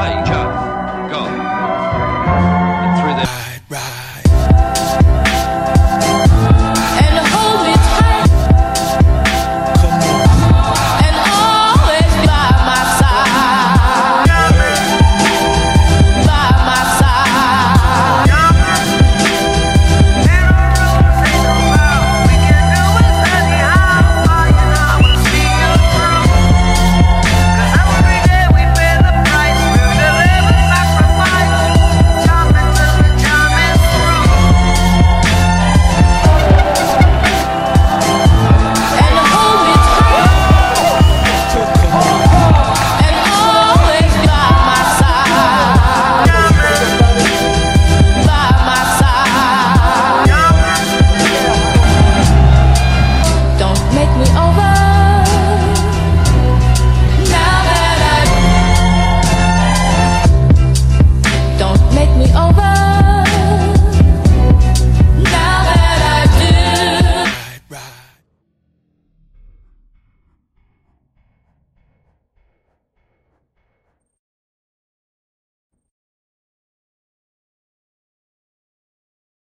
Major.